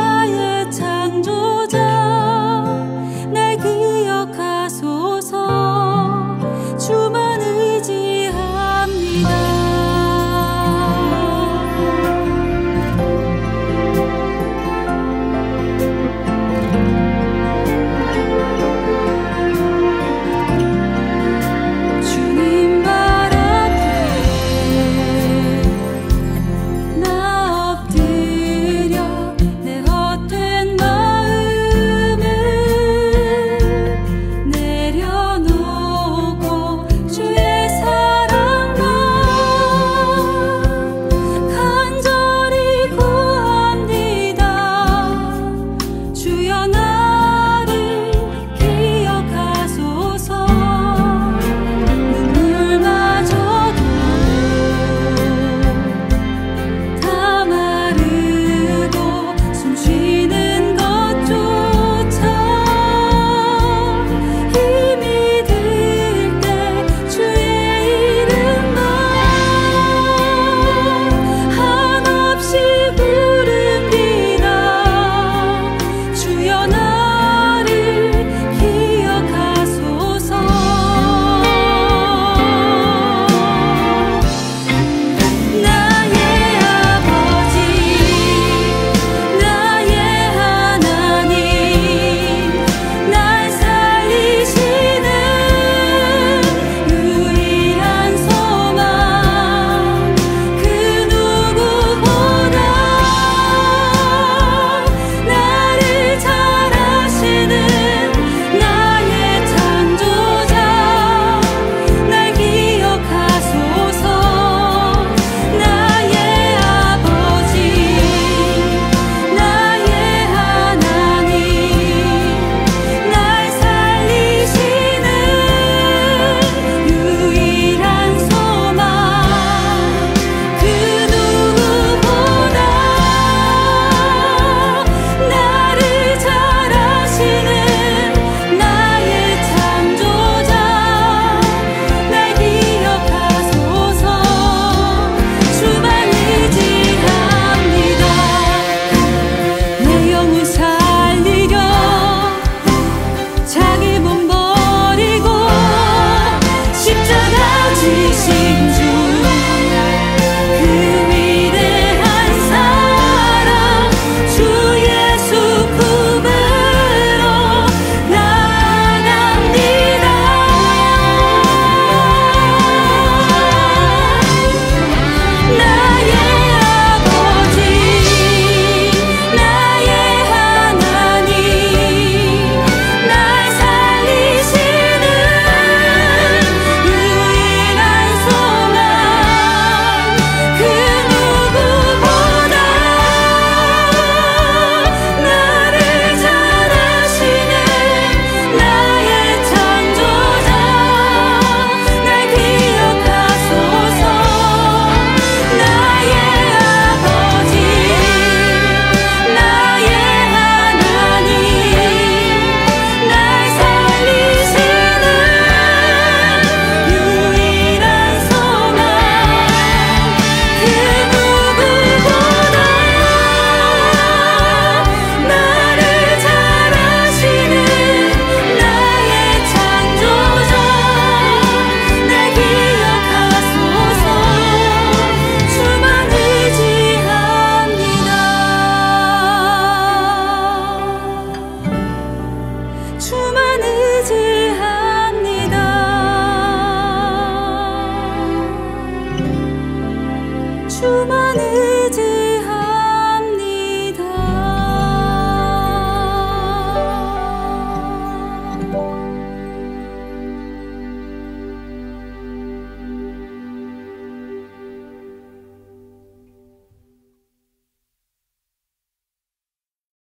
entire time.